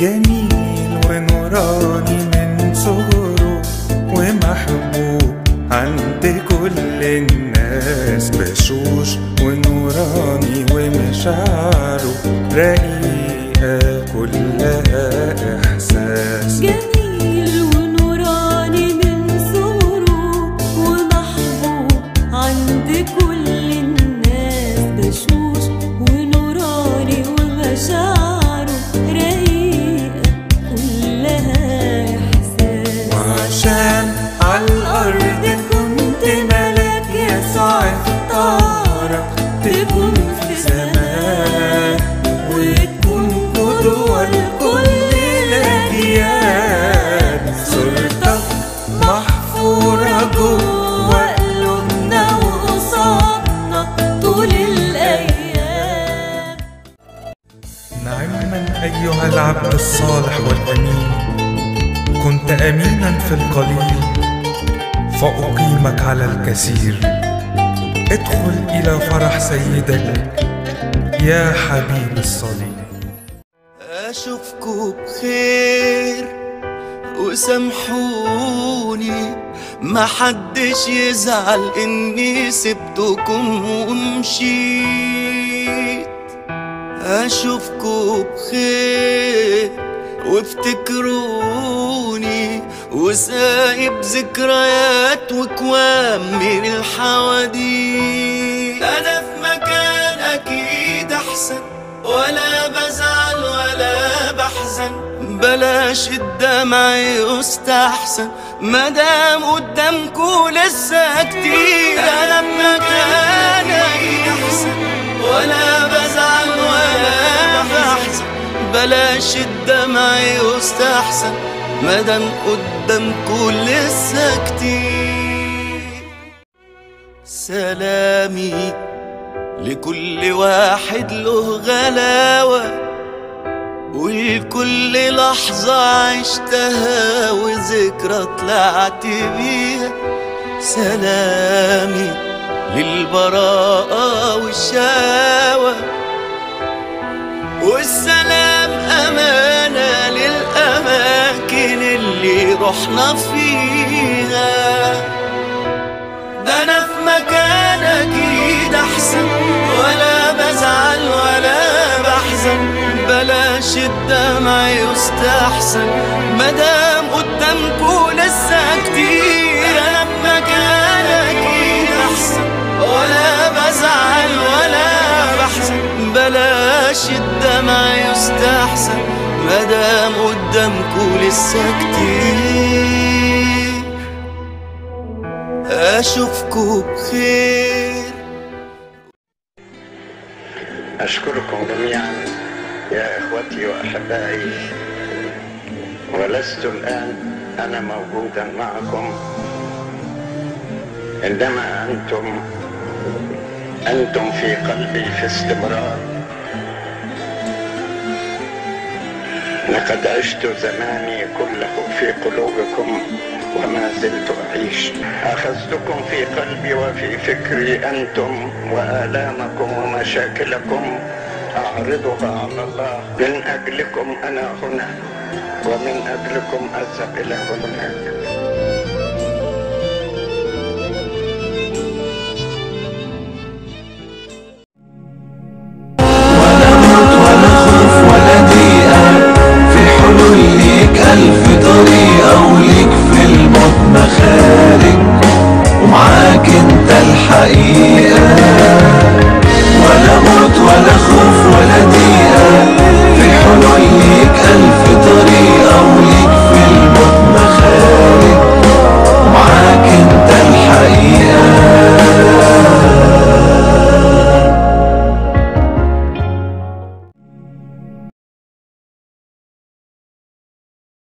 جميل ونوراني من صغره ومحبوب عند كل الناس. بشوش ونوراني ومشاعره رقيقة كلها. أيها العبد الصالح والأمين كنت أمينا في القليل فأقيمك على الكثير. ادخل إلى فرح سيدك يا حبيب الصليب. أشوفكوا بخير وسامحوني ما حدش يزعل إني سبتكم ومشيت. أشوفكوا بخير وافتكروني وسايب ذكريات وكوام من الحواديت. أنا في مكان أكيد أحسن ولا بزعل ولا بحزن. بلاش الدمع يستحسن مدام قدامكوا لسه كتير. أنا بمكان أكيد أحسن. ولا بزعل ولا بحزن. بلاش الدمع يستحسن مدام قدامكوا لسه كتير سلامي لكل واحد له غلاوة ولكل لحظة عشتها وذكرى طلعت بيها. سلامي للبراءة والشاوة والسلام أمانة للأماكن اللي رحنا فيها. ده أنا في مكان أكيد أحسن ولا بزعل ولا بحزن. بلاش الدمع يستحسن مدام قدامكوا قدامكوا لسه كتير. أشوفكوا بخير. أشكركم جميعا يا إخوتي وأحبائي. ولست الآن أنا موجودا معكم. إنما أنتم أنتم في قلبي في استمرار. لقد عشت زماني كله في قلوبكم وما زلت أعيش. أخذتكم في قلبي وفي فكري أنتم وآلامكم ومشاكلكم. أعرضها على الله. من أجلكم أنا هنا ومن أجلكم أذهب إلى هناك في